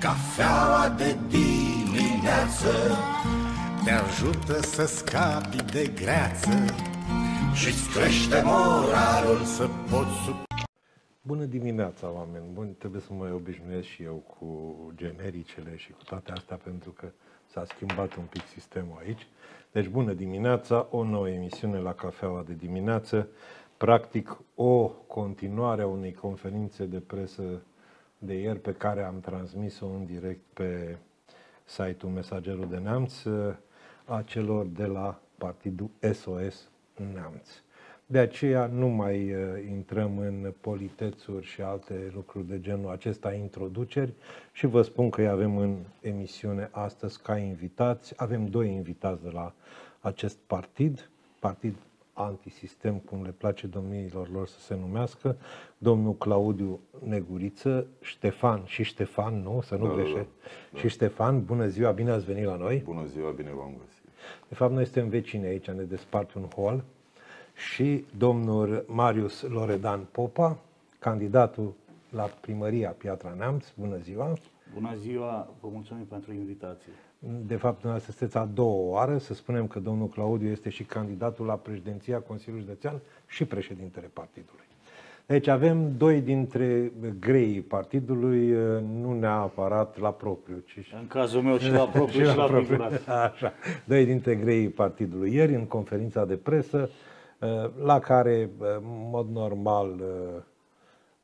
Cafeaua de dimineață Te ajută să scapi de greață Și-ți crește moralul să poți sub... Bună dimineața, oameni buni! Trebuie să mă obișnuiesc și eu cu genericele și cu toate astea, pentru că s-a schimbat un pic sistemul aici. Deci, bună dimineața, o nouă emisiune la Cafeaua de dimineață, practic o continuare a unei conferințe de presă de ieri pe care am transmis-o în direct pe site-ul Mesagerul de Neamț a celor de la Partidul SOS Neamț. De aceea nu mai uh, intrăm în politețuri și alte lucruri de genul acesta, introduceri, și vă spun că îi avem în emisiune astăzi ca invitați. Avem doi invitați de la acest partid, partid antisistem, cum le place domnilor lor să se numească, domnul Claudiu Neguriță, Ștefan și Ștefan, nu? Să nu Da, da, greșești. da. Și Ștefan, bună ziua, bine ați venit la noi. Bună ziua, bine v-am găsit. De fapt, noi suntem vecini aici, ne despart un hol. Și domnul Marius Loredan Popa, candidatul la primăria Piatra Neamț, bună ziua. Bună ziua, vă mulțumim pentru invitație. De fapt, dumneavoastră sunteți a doua oară, să spunem că domnul Claudiu este și candidatul la președinția Consiliului Județean și președintele partidului. Deci avem doi dintre greii partidului, nu neapărat la propriu, ci și În cazul meu și la propriu și la propriu. figurat. Așa. Doi dintre greii partidului ieri, în conferința de presă, uh, la care, uh, în mod normal, uh,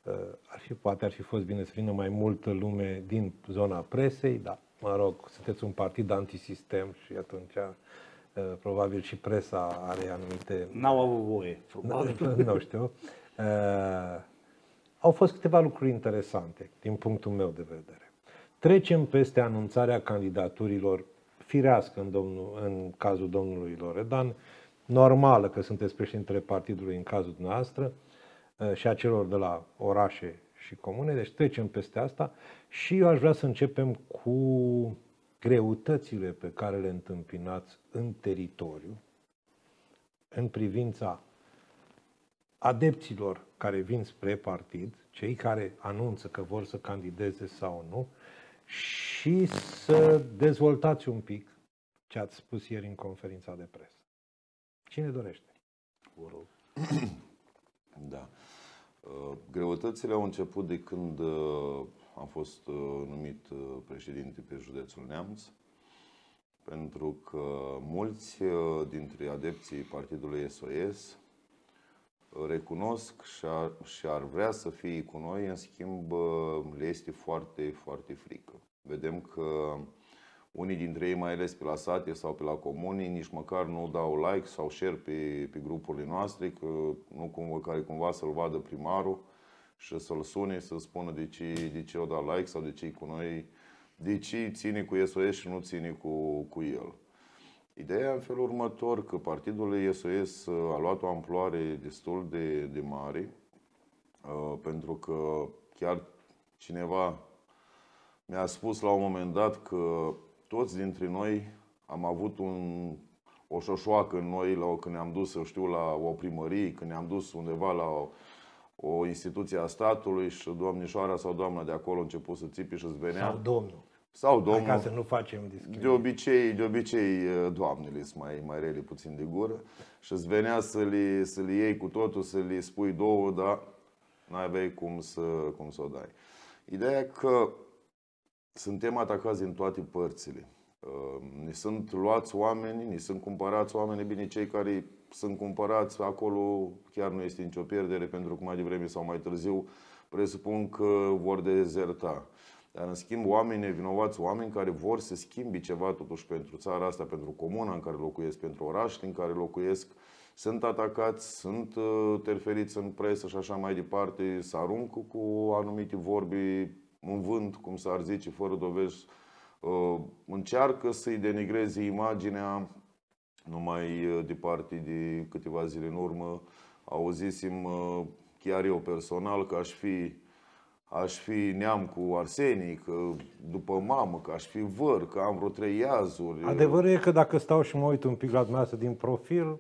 uh, ar fi, poate ar fi fost bine să vină mai multă lume din zona presei, dar, mă rog, sunteți un partid antisistem și atunci uh, probabil și presa are anumite N-au avut voie, probabil. nu știu. Uh, au fost câteva lucruri interesante din punctul meu de vedere. Trecem peste anunțarea candidaturilor firească în, domnul, în cazul domnului Loredan, normală că sunteți președintele partidului în cazul dumneavoastră uh, și a celor de la orașe și comune, deci trecem peste asta și eu aș vrea să începem cu greutățile pe care le întâmpinați în teritoriu, în privința adepților care vin spre partid, cei care anunță că vor să candideze sau nu, și să dezvoltați un pic ce ați spus ieri în conferința de presă. Cine dorește? Vă rog. Da. Uh, Greutățile au început de când uh, am fost uh, numit uh, președinte pe județul Neamț, pentru că mulți uh, dintre adepții partidului SOS uh, recunosc și ar, și ar vrea să fie cu noi, în schimb uh, le este foarte, foarte frică. Vedem că unii dintre ei, mai ales pe la sate sau pe la comunii, nici măcar nu dau like sau share pe, pe grupurile noastre, că nu cumva, care cumva să-l vadă primarul și să-l sune să spună de ce, de ce o da like sau de ce cu noi, de ce ține cu SOS și nu ține cu, cu el. Ideea e în felul următor, că partidul SOS a luat o amploare destul de, de mare, uh, pentru că chiar cineva mi-a spus la un moment dat că toți dintre noi am avut un, o șoșoacă în noi la, o- când ne-am dus, eu știu, la o primărie, când ne-am dus undeva la o, o instituție a statului și domnișoara sau doamna de acolo a început să țipi și să venea. Sau domnul? Sau Hai domnul. ca să nu facem De discriminare. obicei, de obicei uh, doamnele sunt mai, mai rele puțin de gură și îți venea să le, să le iei cu totul, să le spui două, dar n-aveai cum să, cum să o dai. Ideea e că suntem atacați din toate părțile. Uh, Ni sunt luați oameni, ni sunt cumpărați oameni, E bine, cei care sunt cumpărați acolo chiar nu este nicio pierdere, pentru că mai devreme sau mai târziu presupun că vor dezerta. Dar în schimb, oameni nevinovați, oameni care vor să schimbi ceva totuși pentru țara asta, pentru comuna în care locuiesc, pentru orașul în care locuiesc, sunt atacați, sunt uh, terferiți în presă și așa mai departe, se aruncă cu anumite vorbi în vânt, cum s-ar zice, fără dovezi, uh, încearcă să-i denigreze imaginea, numai uh, departe de câteva zile în urmă, auzisem uh, chiar eu personal că aș fi aș fi neam cu arsenic, că după mamă, că aș fi văr, că am vreo trei iazuri. Adevărul e că dacă stau și mă uit un pic la dumneavoastră din profil,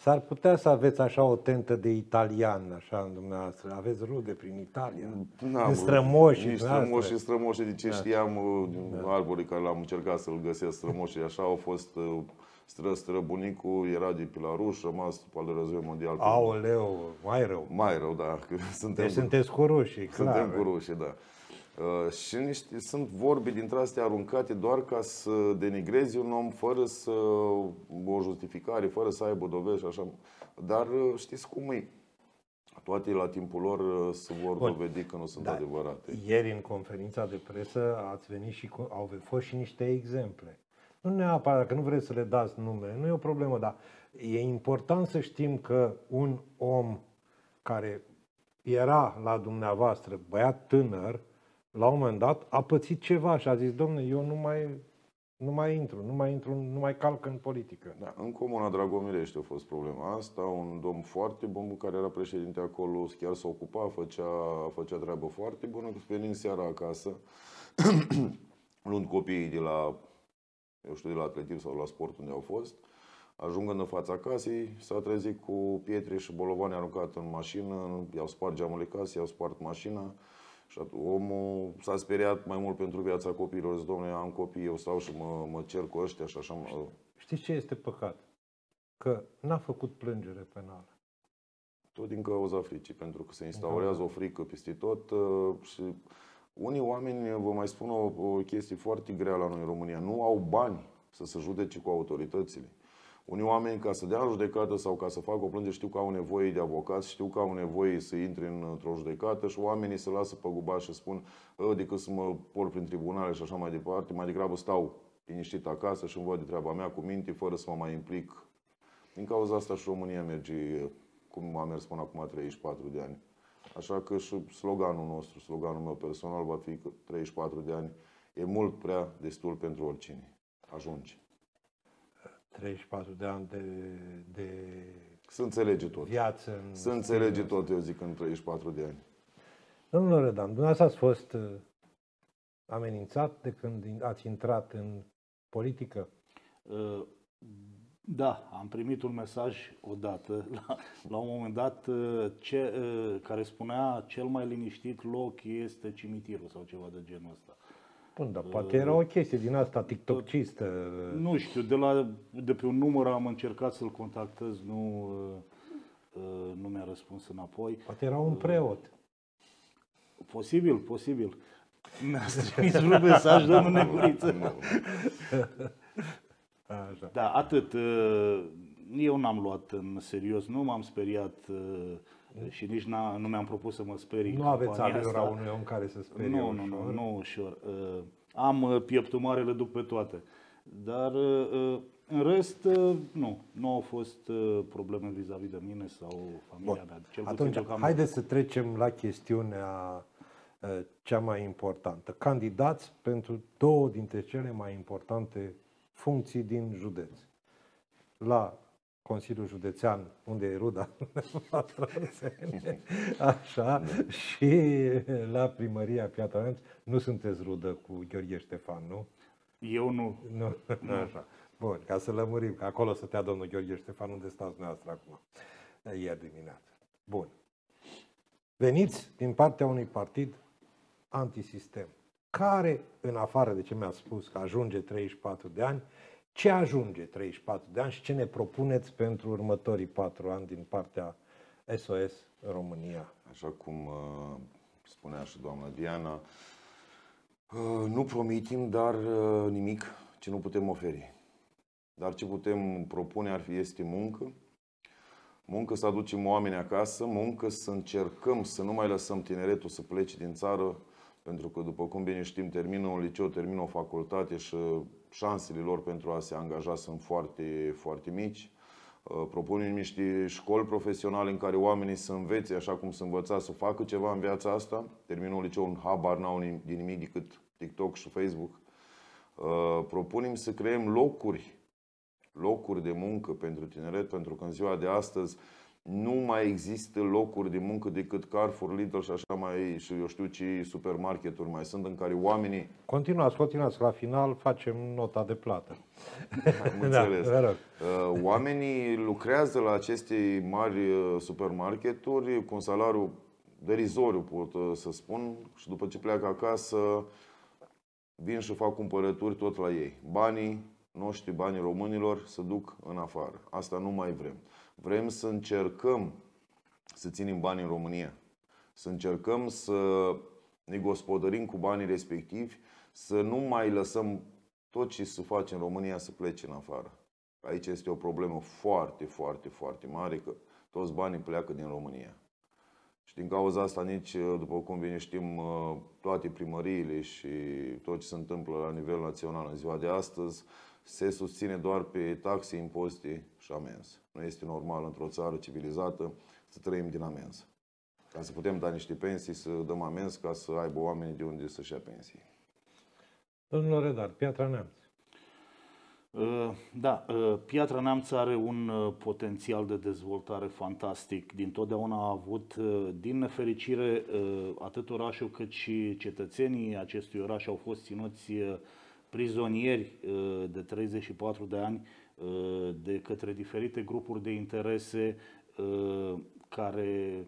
S-ar putea să aveți așa o tentă de italian, așa, în dumneavoastră. Aveți rude prin Italia. N-am În vrut. strămoși, Nici dumneavoastră. strămoși, strămoși, din ce știam, da. arborii care l-am încercat să-l găsesc strămoși, așa au fost uh, stră, străbunicul, era de Pilaruș, rămas după al război mondial. pe- Aoleu, mai rău. Mai rău, da, că suntem, Deci sunteți cu rușii, clar. suntem cu rușii, da. Uh, și niște, sunt vorbe dintre astea aruncate doar ca să denigrezi un om fără să o justificare, fără să aibă dovezi și așa. Dar uh, știți cum e? Toate la timpul lor uh, se vor Bun. dovedi că nu sunt Da. adevărate. Ieri, în conferința de presă, ați venit și cu, au fost și niște exemple. Nu neapărat, dacă nu vreți să le dați numele, nu e o problemă, dar e important să știm că un om care era la dumneavoastră, băiat tânăr, la un moment dat a pățit ceva și a zis, domne, eu nu mai, nu mai intru, nu mai intru, nu mai calc în politică. Da, în Comuna Dragomirești a fost problema asta, un domn foarte bun care era președinte acolo, chiar se ocupa, făcea, făcea treabă foarte bună, venind seara acasă, luând copiii de la, eu știu, de la atletism sau la sport unde au fost, ajungând în fața casei, s-a trezit cu pietre și bolovani aruncat în mașină, i-au spart geamurile casei, i-au spart mașina, și atunci omul s-a speriat mai mult pentru viața copiilor. Zice, domnule, am copii, eu stau și mă, mă cer cu ăștia și așa. Mă... Știți ce este păcat? Că n-a făcut plângere penală. Tot din cauza fricii, pentru că se instaurează o frică peste tot uh, și unii oameni, vă mai spun o, o chestie foarte grea la noi în România, nu au bani să se judece cu autoritățile. Unii oameni, ca să dea în judecată sau ca să facă o plângere, știu că au nevoie de avocați, știu că au nevoie să intre în- într-o judecată și oamenii se lasă pe gubaș și spun "Ă, decât să mă por prin tribunale și așa mai departe, mai degrabă stau liniștit acasă și îmi văd de treaba mea cu minte, fără să mă mai implic. Din cauza asta și România merge cum a mers până acum 34 de ani. Așa că și sloganul nostru, sloganul meu personal va fi că 34 de ani e mult prea destul pentru oricine. Ajunge. 34 de ani de, de Să înțelege tot. viață. În Să înțelege tot, eu zic, în 34 de ani. Domnul Rădan, dumneavoastră ați fost uh, amenințat de când ați intrat în politică? Uh, Da, am primit un mesaj odată, la, la un moment dat, uh, ce, uh, care spunea cel mai liniștit loc este cimitirul sau ceva de genul ăsta. Bun, dar poate era o chestie din asta tiktocistă. Nu știu, de, la, de pe un număr am încercat să-l contactez, nu, uh, uh, nu mi-a răspuns înapoi. Poate era un preot. Posibil, posibil. Mi-a trimis vreun mesaj, domnul Neguriță. Nu. Așa. Da, atât. uh, Eu n-am luat în serios, nu m-am speriat uh, și nici n-a, nu mi-am propus să mă sperii. Nu aveți campania alura asta. unui om care să sperie Nu, nu, ușor. nu, nu ușor. Uh, Am uh, pieptul mare, le duc pe toate. Dar uh, uh, în rest, uh, nu. Nu au fost uh, probleme vis-a-vis de mine sau familia Bun. mea. Cel puțin Atunci, deocamdată. haideți să trecem la chestiunea uh, cea mai importantă. Candidați pentru două dintre cele mai importante funcții din județ. La Consiliul Județean, unde e ruda la Transene, așa, și la Primăria Piatra Neamț. Nu sunteți rudă cu Gheorghe Ștefan, nu? Eu nu. Nu, așa. Bun, ca să lămurim, că acolo stătea domnul Gheorghe Ștefan, unde stați dumneavoastră acum, ieri dimineață. Bun. Veniți din partea unui partid antisistem, care, în afară de ce mi-a spus că ajunge 34 de ani, ce ajunge 34 de ani și ce ne propuneți pentru următorii 4 ani din partea SOS România? Așa cum uh, spunea și doamna Diana, uh, nu promitem, dar uh, nimic ce nu putem oferi. Dar ce putem propune ar fi este muncă, muncă să aducem oameni acasă, muncă să încercăm să nu mai lăsăm tineretul să plece din țară, pentru că, după cum bine știm, termină un liceu, termină o facultate și șansele lor pentru a se angaja sunt foarte, foarte mici. Uh, Propunem niște școli profesionale în care oamenii să învețe, așa cum se învăța, să facă ceva în viața asta. Termină un liceu, un habar n-au nim- de nimic decât TikTok și Facebook. Uh, Propunem să creăm locuri locuri de muncă pentru tineret, pentru că în ziua de astăzi nu mai există locuri de muncă decât Carrefour, Lidl și așa mai, și eu știu ce supermarketuri mai sunt în care oamenii, Continuați, continuați. La final facem nota de plată. am înțeles, vă rog. Uh, oamenii lucrează la aceste mari uh, supermarketuri cu un salariu derizoriu, pot uh, să spun, și după ce pleacă acasă, vin și fac cumpărături tot la ei. Banii noștri, banii românilor, se duc în afară. Asta nu mai vrem. Vrem să încercăm să ținem bani în România. Să încercăm să ne gospodărim cu banii respectivi, să nu mai lăsăm tot ce se face în România să plece în afară. Aici este o problemă foarte, foarte, foarte mare, că toți banii pleacă din România. Și din cauza asta nici, după cum bine știm, toate primăriile și tot ce se întâmplă la nivel național în ziua de astăzi se susține doar pe taxe, impozite și amenzi. Nu este normal într-o țară civilizată să trăim din amenzi. Ca să putem da niște pensii, să dăm amenzi ca să aibă oamenii de unde să-și ia pensii. Domnul Redar, Piatra Neamț. Uh, Da, uh, Piatra Neamț are un uh, potențial de dezvoltare fantastic. Din totdeauna a avut, uh, din nefericire, uh, atât orașul cât și cetățenii acestui oraș au fost ținuți uh, prizonieri uh, de 34 de ani uh, de către diferite grupuri de interese uh, care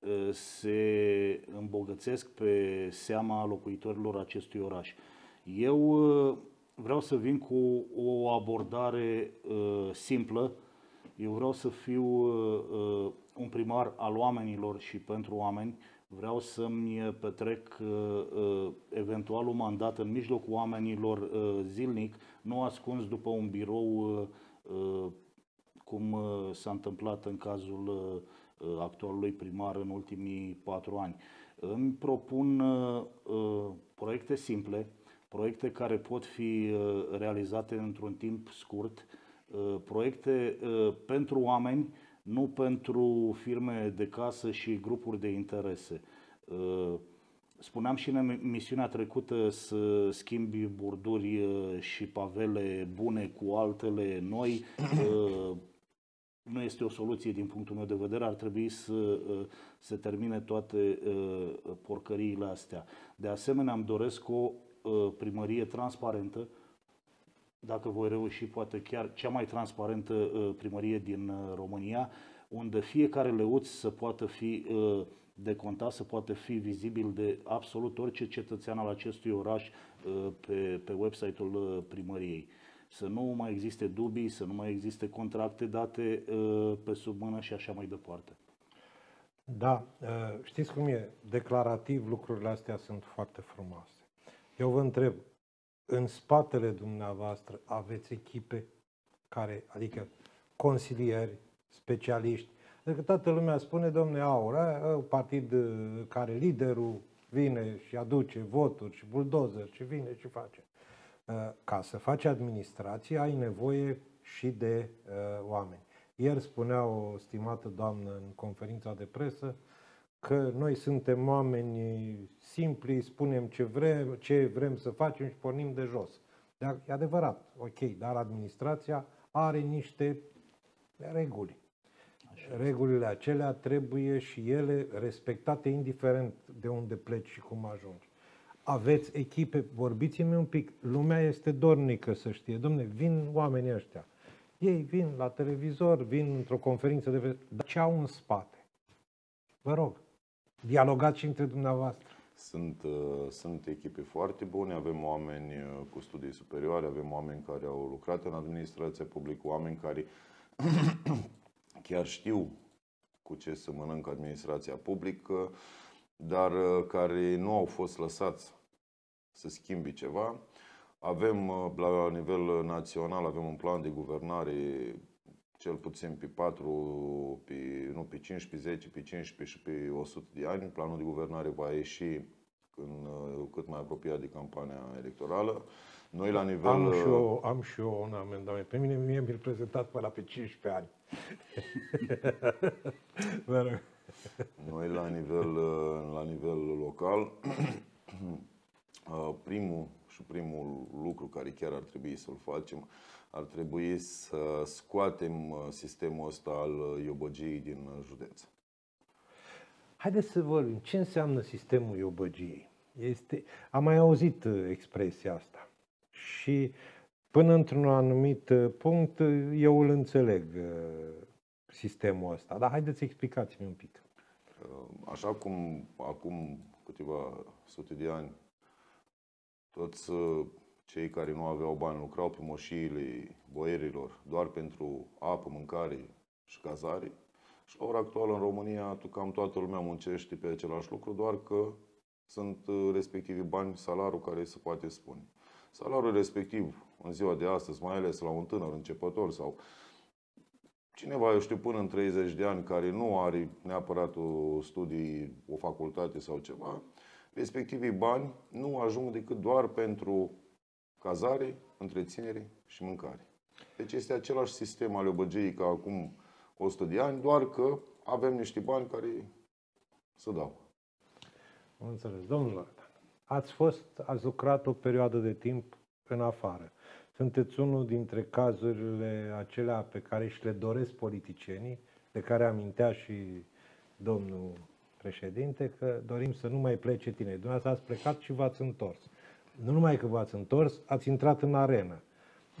uh, se îmbogățesc pe seama locuitorilor acestui oraș. Eu uh, vreau să vin cu o abordare uh, simplă. Eu vreau să fiu uh, uh, un primar al oamenilor și pentru oameni. Vreau să-mi petrec uh, uh, eventualul mandat în mijlocul oamenilor uh, zilnic, nu ascuns după un birou uh, uh, cum uh, s-a întâmplat în cazul uh, uh, actualului primar în ultimii patru ani. Îmi propun uh, uh, proiecte simple, proiecte care pot fi uh, realizate într-un timp scurt, uh, proiecte uh, pentru oameni, nu pentru firme de casă și grupuri de interese. Uh, Spuneam și în emisiunea trecută să schimbi borduri uh, și pavele bune cu altele noi. uh, Nu este o soluție din punctul meu de vedere, ar trebui să uh, se termine toate uh, porcăriile astea. De asemenea, îmi doresc o uh, primărie transparentă, dacă voi reuși, poate chiar cea mai transparentă uh, primărie din uh, România, unde fiecare leuț să poată fi uh, decontat, să poată fi vizibil de absolut orice cetățean al acestui oraș uh, pe, pe website-ul uh, primăriei. Să nu mai existe dubii, să nu mai existe contracte date uh, pe sub mână și așa mai departe. Da, uh, știți cum e? Declarativ lucrurile astea sunt foarte frumoase. Eu vă întreb, în spatele dumneavoastră aveți echipe care, adică consilieri, specialiști, Adică toată lumea spune, domne, aur, un partid uh, care liderul vine și aduce voturi și buldozer și vine și face. Uh, Ca să faci administrație ai nevoie și de uh, oameni. Ieri spunea o stimată doamnă în conferința de presă că noi suntem oameni simpli, spunem ce vrem, ce vrem să facem și pornim de jos. Dar e adevărat, ok, dar administrația are niște reguli. Regulile acelea trebuie și ele respectate indiferent de unde pleci și cum ajungi. Aveți echipe, vorbiți-mi un pic, lumea este dornică să știe, domne, vin oamenii ăștia. Ei vin la televizor, vin într-o conferință de presă, dar ce au în spate? Vă rog, dialogați și între dumneavoastră. Sunt, uh, sunt echipe foarte bune, avem oameni uh, cu studii superioare, avem oameni care au lucrat în administrația publică, oameni care chiar știu cu ce să mănâncă administrația publică, dar uh, care nu au fost lăsați să schimbi ceva. Avem uh, la nivel național avem un plan de guvernare cel puțin pe 4, pe, nu, pe 5, pe 10, pe 15 și pe 100 de ani. Planul de guvernare va ieși în, uh, cât mai apropiat de campania electorală. Noi la nivel... Am și, eu, am și eu un amendament. Pe mine mie mi-l prezentat pe la pe 15 ani. Vă rog. Noi la nivel, uh, la nivel local, uh, primul și și primul lucru care chiar ar trebui să-l facem, ar trebui să scoatem uh, sistemul ăsta al uh, iobăgiei din uh, județ. Haideți să vorbim. Ce înseamnă sistemul iobăgiei? Este, am mai auzit expresia asta. Și până într-un anumit punct eu îl înțeleg sistemul ăsta. Dar haideți să explicați-mi un pic. Așa cum acum câteva sute de ani toți cei care nu aveau bani lucrau pe moșiile boierilor doar pentru apă, mâncare și cazare. Și la ora actuală în România cam toată lumea muncește pe același lucru, doar că sunt uh, respectivi bani, salariul care se poate spune. Salariul respectiv în ziua de astăzi, mai ales la un tânăr începător sau cineva, eu știu, până în 30 de ani, care nu are neapărat o studii, o facultate sau ceva, respectivii bani nu ajung decât doar pentru cazare, întreținere și mâncare. Deci este același sistem al obăgeii ca acum 100 de ani, doar că avem niște bani care să dau. Am înțeles. Domnul ați fost, ați lucrat o perioadă de timp în afară. Sunteți unul dintre cazurile acelea pe care și le doresc politicienii, de care amintea și domnul președinte, că dorim să nu mai plece tineri. Dumneavoastră ați plecat și v-ați întors nu numai că v-ați întors, ați intrat în arenă.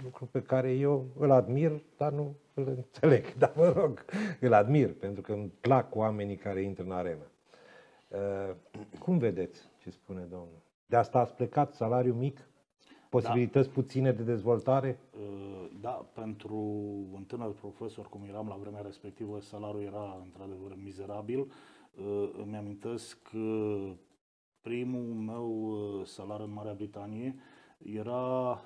Lucru pe care eu îl admir, dar nu îl înțeleg. Dar mă rog, îl admir, pentru că îmi plac oamenii care intră în arenă. Uh, cum vedeți ce spune domnul? De asta ați plecat, salariu mic, posibilități da. puține de dezvoltare? Uh, da, pentru un tânăr profesor, cum eram la vremea respectivă, salariul era într-adevăr mizerabil. Uh, îmi amintesc că primul meu uh, salariu în Marea Britanie era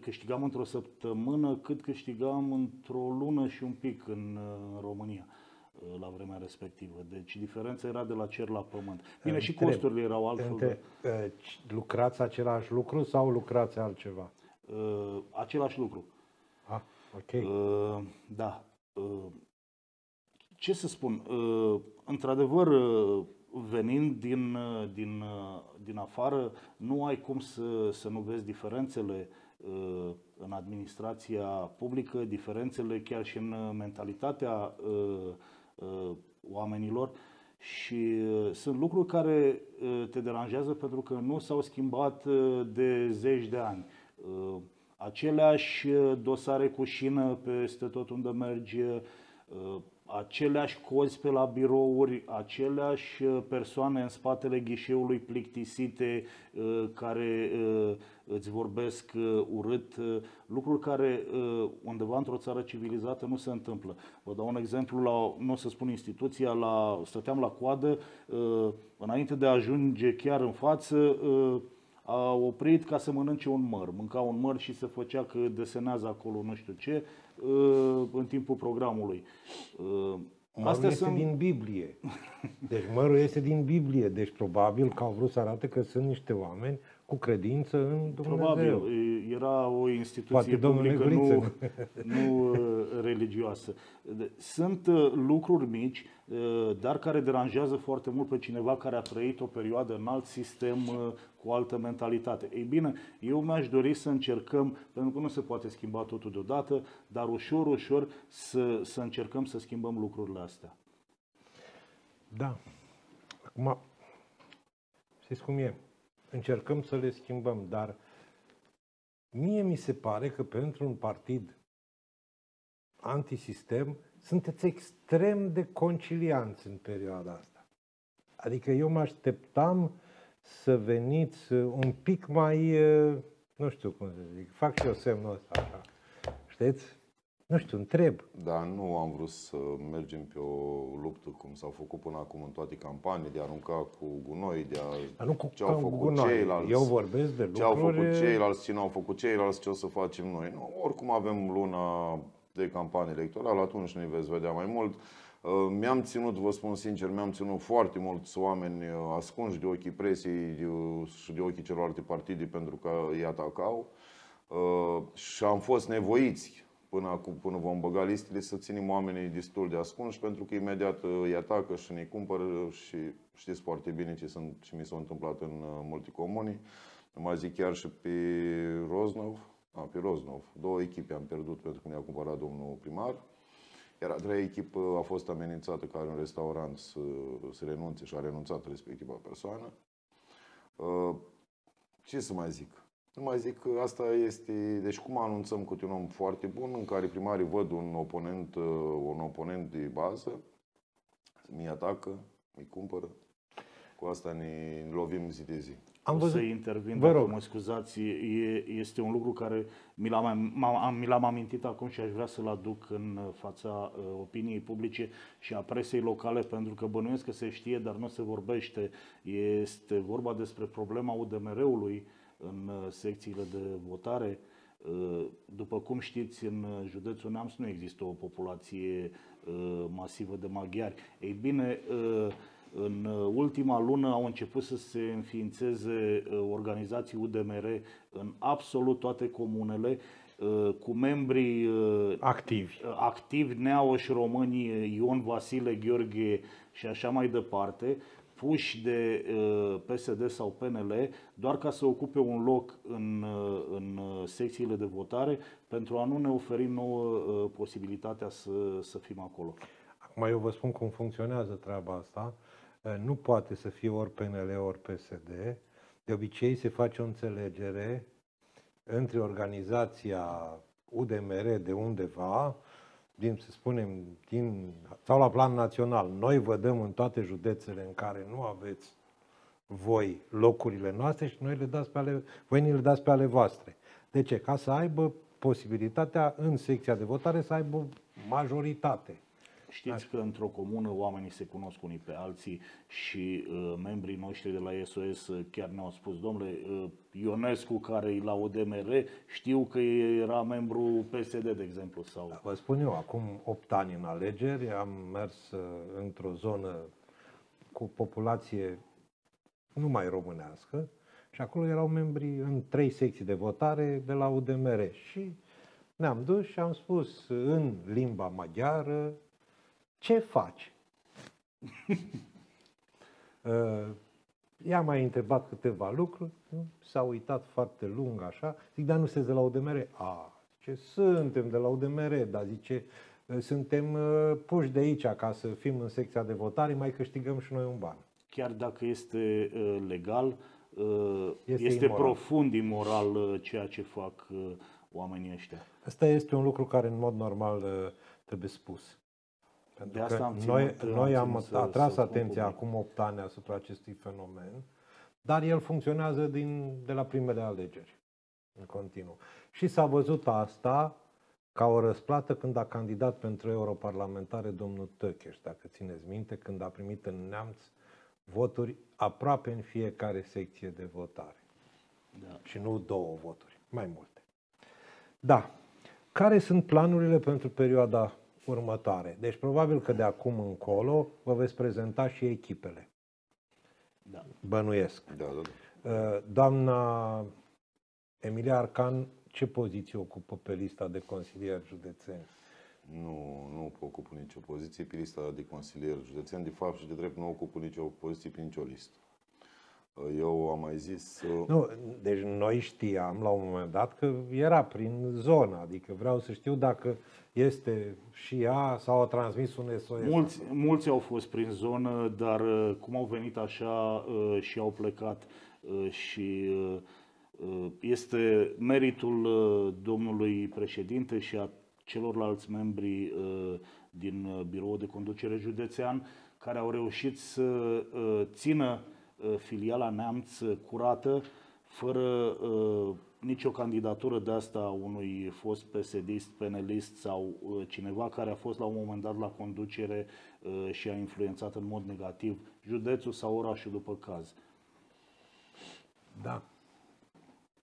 câștigam într-o săptămână cât câștigam într-o lună și un pic în, uh, în România uh, la vremea respectivă. Deci diferența era de la cer la pământ. Bine, și costurile erau altfel. Între, de... Lucrați același lucru sau lucrați altceva? Uh, același lucru. Ah, ok. Uh, da. Uh, ce să spun? Uh, într-adevăr, uh, venind din, din, din afară, nu ai cum să, să nu vezi diferențele uh, în administrația publică, diferențele chiar și în mentalitatea uh, uh, oamenilor și sunt lucruri care te deranjează pentru că nu s-au schimbat de zeci de ani. Aceleași dosare cu șină peste tot unde mergi, aceleași cozi pe la birouri, aceleași uh, persoane în spatele ghișeului plictisite uh, care uh, îți vorbesc urât, lucruri care undeva într-o țară civilizată nu se întâmplă. Vă dau un exemplu, la, nu o să spun instituția, la, stăteam la coadă, înainte de a ajunge chiar în față, a oprit ca să mănânce un măr. Mânca un măr și se făcea că desenează acolo nu știu ce uh, în timpul programului. Uh, Mărul Astea este sunt... din Biblie. Deci mărul este din Biblie. Deci probabil că au vrut să arate că sunt niște oameni cu credință în Dumnezeu. Probabil. Era o instituție Poate publică, nu, nu uh, religioasă. Sunt uh, lucruri mici, uh, dar care deranjează foarte mult pe cineva care a trăit o perioadă în alt sistem cu altă mentalitate. Ei bine, eu mi-aș dori să încercăm, pentru că nu se poate schimba totul deodată, dar ușor, ușor să, să încercăm să schimbăm lucrurile astea. Da. Acum, știți cum e? Încercăm să le schimbăm, dar mie mi se pare că pentru un partid antisistem sunteți extrem de concilianți în perioada asta. Adică eu mă așteptam să veniți un pic mai, nu știu cum să zic, fac și eu semnul ăsta așa, știți? Nu știu, întreb. Da, nu am vrut să mergem pe o luptă cum s-au făcut până acum în toate campanii, de a arunca cu gunoi, de a... Dar nu cu ce au făcut gunoi. ceilalți. Eu vorbesc de lucruri... Ce au făcut ceilalți, ce nu au făcut ceilalți, ce o să facem noi. Nu, oricum avem luna de campanie electorală, atunci ne veți vedea mai mult. Uh, mi-am ținut, vă spun sincer, mi-am ținut foarte mulți oameni uh, ascunși de ochii presiei și de ochii celorlalte partide pentru că îi atacau uh, și am fost nevoiți până, acum, până vom băga listele, să ținem oamenii destul de ascunși, pentru că imediat uh, îi atacă și ne cumpără și știți foarte bine ce, sunt, ce mi s-a întâmplat în uh, multe comuni. Nu mai zic chiar și pe Roznov, a, pe Roznov. Două echipe am pierdut pentru că ne-a cumpărat domnul primar. Iar a treia echipă a fost amenințată ca un restaurant să, să renunțe și a renunțat respectiva persoană. Uh, ce să mai zic? Nu mai zic că asta este... Deci cum anunțăm cu un om foarte bun în care primarii văd un oponent, uh, un oponent de bază, mi atacă, îi cumpără. Cu asta ne lovim zi de zi. Am văzut... să intervin, Vă rog. mă scuzați, e, este un lucru care mi l-am, mi l-am amintit acum și aș vrea să-l aduc în fața uh, opiniei publice și a presei locale, pentru că bănuiesc că se știe, dar nu se vorbește. Este vorba despre problema UDMR-ului în uh, secțiile de votare. Uh, după cum știți, în județul Neamț nu există o populație uh, masivă de maghiari. Ei bine, uh, în uh, ultima lună au început să se înființeze uh, organizații UDMR în absolut toate comunele uh, cu membrii activi, activi neaoși românii, Ion Vasile, Gheorghe și așa mai departe, puși de PSD sau PNL doar ca să ocupe un loc în, în secțiile de votare pentru a nu ne oferi nouă posibilitatea să, să fim acolo. Acum eu vă spun cum funcționează treaba asta. Eh, nu poate să fie ori PNL, ori PSD. De obicei se face o înțelegere între organizația UDMR de undeva, din, să spunem, din, sau la plan național. Noi vă dăm în toate județele în care nu aveți voi locurile noastre și noi le dați pe ale, voi ne le dați pe ale voastre. De ce? Ca să aibă posibilitatea în secția de votare să aibă majoritate. Știți că într-o comună oamenii se cunosc unii pe alții și uh, membrii noștri de la SOS chiar ne-au spus, domnule, uh, Ionescu care e la ODMR, știu că era membru PSD, de exemplu. Sau... Da, vă spun eu, acum 8 ani în alegeri am mers uh, într-o zonă cu populație numai românească și acolo erau membri în trei secții de votare de la UDMR și ne-am dus și am spus în limba maghiară, ce faci? uh, i-a mai întrebat câteva lucruri, s-a uitat foarte lung așa, zic, dar nu sunteți de la UDMR? A, ce suntem de la UDMR, dar zice, uh, suntem uh, puși de aici ca să fim în secția de votare, mai câștigăm și noi un ban. Chiar dacă este uh, legal, uh, este, este imoral. profund imoral uh, ceea ce fac uh, oamenii ăștia. Asta este un lucru care în mod normal uh, trebuie spus. Pentru de asta că am ținut, noi, noi am, am atras să atenția acum 8 ani asupra acestui fenomen, dar el funcționează din, de la primele alegeri, în continuu. Și s-a văzut asta ca o răsplată când a candidat pentru europarlamentare domnul Tăcheș, dacă țineți minte, când a primit în neamț voturi aproape în fiecare secție de votare. Da. Și nu două voturi, mai multe. Da. Care sunt planurile pentru perioada următoare. Deci probabil că de acum încolo vă veți prezenta și echipele. Da. Bănuiesc. Da, da, da. Uh, doamna Emilia Arcan, ce poziție ocupă pe lista de consilieri județeni? Nu, nu ocup nicio poziție pe lista de consilieri județeni. De fapt și de drept nu ocup nicio poziție pe nicio listă. Eu am mai zis... Uh, nu, deci noi știam la un moment dat că era prin zona, adică vreau să știu dacă este și ea sau a transmis un SOS. Mulți, mulți au fost prin zonă, dar uh, cum au venit așa uh, și au plecat și este meritul domnului președinte și a celorlalți membri din biroul de conducere județean care au reușit să țină Uh, filiala Neamț curată, fără uh, nicio candidatură de asta unui fost psd penelist sau uh, cineva care a fost la un moment dat la conducere uh, și a influențat în mod negativ județul sau orașul după caz. Da.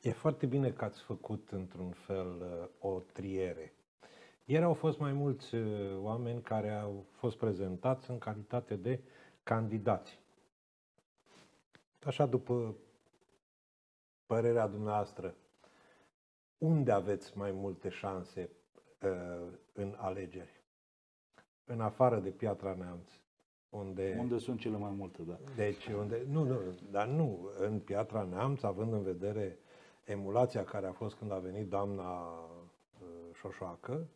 E foarte bine că ați făcut într-un fel uh, o triere. Ieri au fost mai mulți uh, oameni care au fost prezentați în calitate de candidați. Așa după părerea dumneavoastră, unde aveți mai multe șanse uh, în alegeri? În afară de Piatra Neamț. Unde, Unde sunt cele mai multe, da. Deci, unde, nu, nu, dar nu, în Piatra Neamț, având în vedere emulația care a fost când a venit doamna uh, Șoșoacă,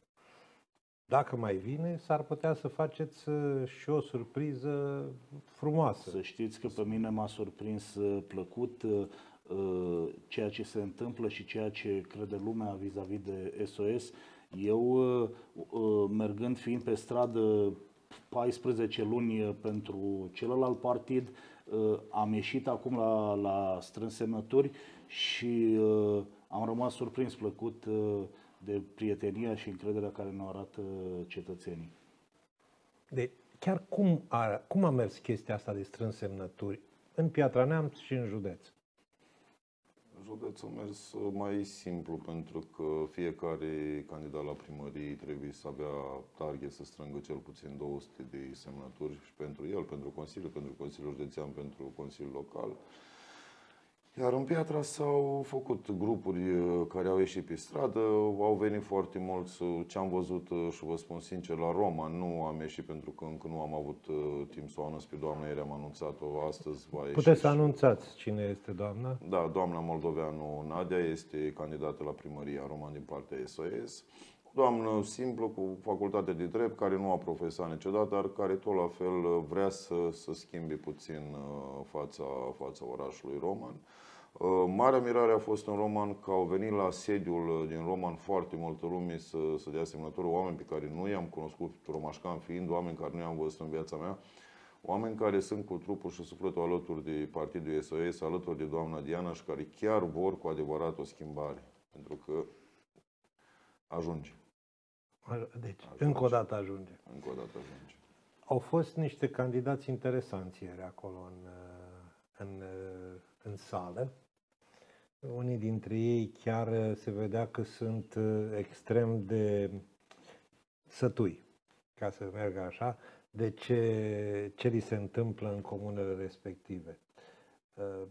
dacă mai vine, s-ar putea să faceți uh, și o surpriză frumoasă. Să știți că pe mine m-a surprins uh, plăcut uh, uh, ceea ce se întâmplă și ceea ce crede lumea vis-a-vis de SOS. Eu, uh, uh, mergând fiind pe stradă 14 luni uh, pentru celălalt partid, uh, am ieșit acum la, la strâns semnături și uh, am rămas surprins plăcut uh, de prietenia și încrederea care ne arată cetățenii. De, chiar cum a, cum a mers chestia asta de strâns semnături în Piatra Neamț și în județ? Județul a mers uh, mai simplu pentru că fiecare candidat la primărie trebuie să avea target să strângă cel puțin 200 de semnături și pentru el, pentru Consiliu, pentru Consiliul Județean, pentru Consiliul Local. Iar în Piatra s-au făcut grupuri uh, care au ieșit pe stradă, au venit foarte mulți. uh, Ce am văzut uh, și vă spun sincer, la Roma nu am ieșit pentru că încă nu am avut uh, timp să o anunț pe doamna, ieri am anunțat-o, astăzi va ieși. Puteți să și- anunțați cine este doamna? da, doamna moldoveanu Nadia este candidată la primăria Roman din partea SOS. O doamnă simplă, cu facultate de drept, care nu a profesat niciodată, dar care tot la fel uh, vrea să, să schimbe puțin uh, fața, fața orașului Roman. Uh, Marea mirare a fost în Roman că au venit la sediul uh, din Roman foarte multă lume să, să dea semnătură, oameni pe care nu i-am cunoscut, romașcan fiind, oameni care nu i-am văzut în viața mea, Oameni care sunt cu trupul și sufletul alături de Partidul SOS, alături de doamna Diana și care chiar vor cu adevărat o schimbare. Pentru că ajunge. Deci, încă o dată ajunge. Încă o dată ajunge. Au fost niște candidați interesanți ieri acolo în, în, în sală. Unii dintre ei chiar se vedea că sunt extrem de sătui, ca să meargă așa, de ce, ce li se întâmplă în comunele respective. Uh,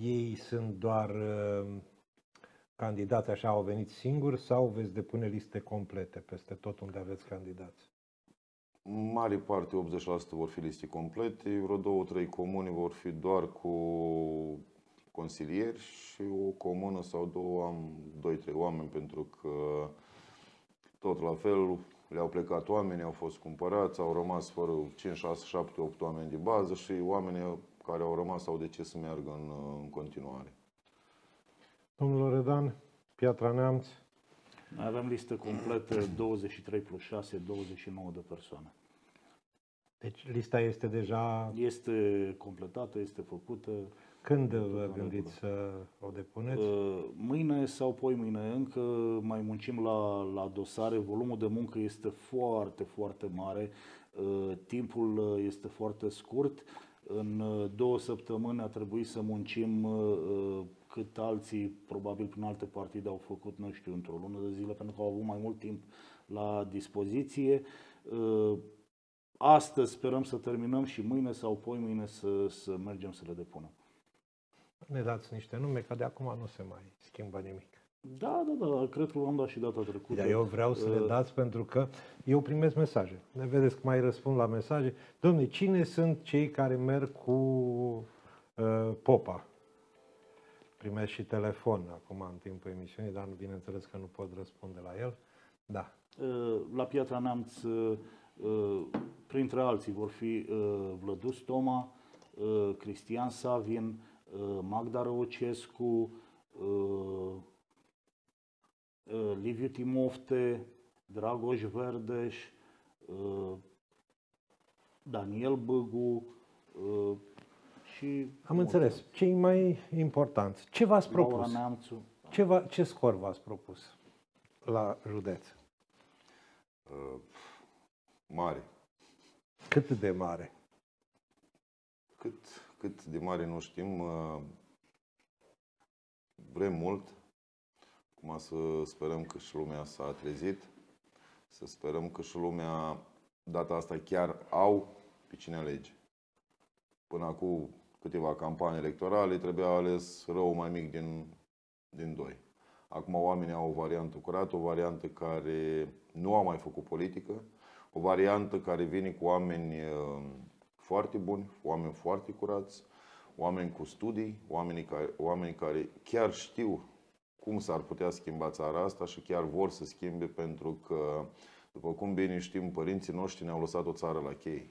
Ei sunt doar uh, candidați așa, au venit singuri sau veți depune liste complete peste tot unde aveți candidați? În mare parte, 80% vor fi liste complete, vreo două, trei comuni vor fi doar cu consilieri și o comună sau două am doi, trei oameni pentru că tot la fel le-au plecat oamenii, au fost cumpărați, au rămas fără 5, 6, 7, 8 oameni de bază și oamenii care au rămas au decis să meargă în, în continuare. Domnul Loredan, Piatra Neamț, Noi avem listă completă 23 plus 6, 29 de persoane. deci lista este deja... Este completată, este făcută. Când vă gândiți să o depuneți? Uh, Mâine sau poi mâine încă mai muncim la, la dosare. Volumul de muncă este foarte, foarte mare. Uh, Timpul uh, este foarte scurt. În uh, două săptămâni a trebuit să muncim uh, uh, cât alții, probabil prin alte partide, au făcut, nu știu, într-o lună de zile, pentru că au avut mai mult timp la dispoziție. Uh, Astăzi sperăm să terminăm și mâine sau poi mâine să, să mergem să le depunem. Ne dați niște nume, că de acum nu se mai schimbă nimic. Da, da, da, cred că l-am dat și data trecută. Dar eu vreau să le Uh, dați pentru că eu primesc mesaje. Ne vedeți că mai răspund la mesaje. Domne, cine sunt cei care merg cu uh, popa? Primesc și telefon acum în timpul emisiunii, dar bineînțeles că nu pot răspunde la el. Da. Uh, La Piatra Neamț, uh, uh, printre alții, vor fi uh, Vlădus Toma, uh, Cristian Savin, uh, Magda Răucescu, uh, uh, Liviu Timofte, Dragoș Verdeș, uh, Daniel Băgu uh, și... Am înțeles. Cei mai importanți. Ce v-ați Laura propus? Neamțu. Ce, va, ce scor v-ați propus la județ? Uh, Mare. Cât de mare? Cât, cât de mare nu știm, uh, vrem mult. Acum să sperăm că și lumea s-a trezit, să sperăm că și lumea data asta chiar au pe cine alege. Până acum câteva campanii electorale trebuia ales rău mai mic din, din doi. Acum oamenii au o variantă curată, o variantă care nu a mai făcut politică, o variantă care vine cu oameni uh, foarte buni, oameni foarte curați, oameni cu studii, oameni care, oameni care chiar știu cum s-ar putea schimba țara asta și chiar vor să schimbe pentru că, după cum bine știm, părinții noștri ne-au lăsat o țară la chei.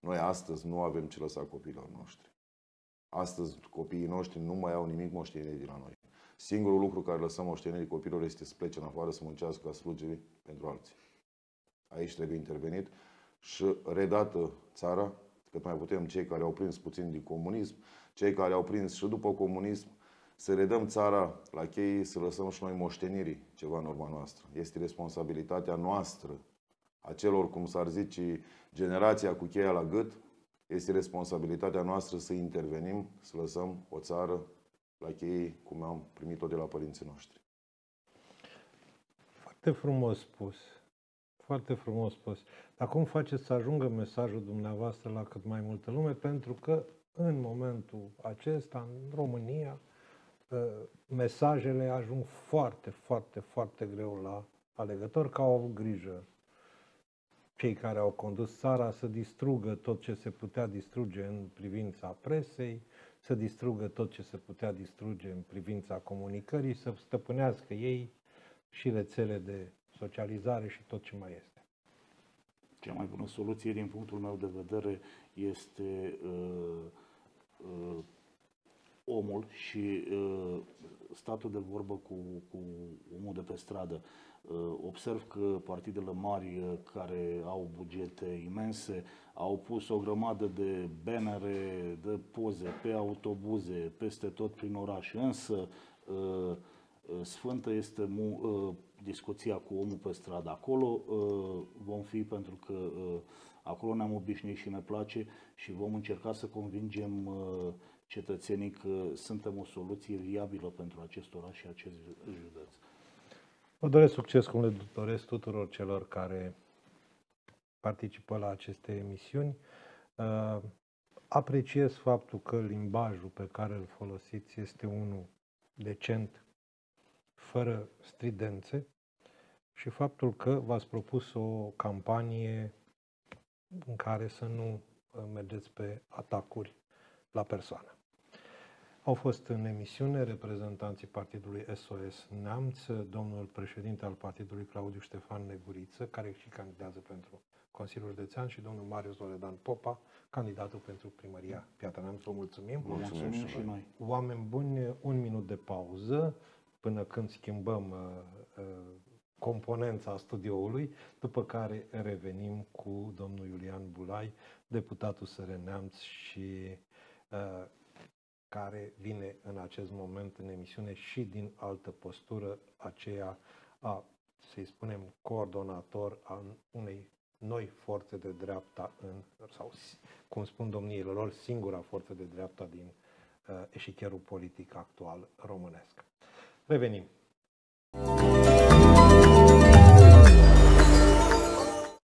Noi astăzi nu avem ce lăsa copiilor noștri. Astăzi copiii noștri nu mai au nimic moștenire de la noi. Singurul lucru care lăsăm moștenirii copilor este să plece în afară să muncească ca slujiri pentru alții. Aici trebuie intervenit și redată țara, cât mai putem cei care au prins puțin din comunism, cei care au prins și după comunism, să redăm țara la chei, să lăsăm și noi moștenirii ceva în urma noastră. Este responsabilitatea noastră, a celor, cum s-ar zice, generația cu cheia la gât, este responsabilitatea noastră să intervenim, să lăsăm o țară la chei, cum am primit-o de la părinții noștri. Foarte frumos spus. Foarte frumos spus. Dar cum faceți să ajungă mesajul dumneavoastră la cât mai multă lume? Pentru că în momentul acesta, în România, ă, mesajele ajung foarte, foarte, foarte greu la alegători, că au avut grijă cei care au condus țara să distrugă tot ce se putea distruge în privința presei, să distrugă tot ce se putea distruge în privința comunicării, să stăpânească ei și rețele de socializare și tot ce mai este. Cea mai bună soluție, din punctul meu de vedere, este uh, uh, omul și uh, statul de vorbă cu, cu omul de pe stradă. Uh, observ că partidele mari uh, care au bugete imense au pus o grămadă de bannere, de poze pe autobuze, peste tot prin oraș, însă uh, sfântă este discuția cu omul pe stradă. Acolo vom fi pentru că acolo ne-am obișnuit și ne place și vom încerca să convingem cetățenii că suntem o soluție viabilă pentru acest oraș și acest județ. Vă doresc succes, cum le doresc tuturor celor care participă la aceste emisiuni. Uh, apreciez faptul că limbajul pe care îl folosiți este unul decent, fără stridențe și faptul că v-ați propus o campanie în care să nu mergeți pe atacuri la persoană. Au fost în emisiune reprezentanții Partidului SOS Neamț, domnul președinte al Partidului Claudiu Ștefan Neguriță, care și candidează pentru Consiliul Județean și domnul Marius Loredan Popa, candidatul pentru primăria Piatra Neamț. Vă mulțumim! Vă mulțumim și noi! Oameni buni, un minut de pauză până când schimbăm uh, uh, componența studioului, după care revenim cu domnul Iulian Bulai, deputatul SRN Neamț și uh, care vine în acest moment în emisiune și din altă postură, aceea a, să-i spunem, coordonator a unei noi forțe de dreapta în, sau cum spun domniile lor, singura forță de dreapta din uh, eșicherul politic actual românesc. Revenim.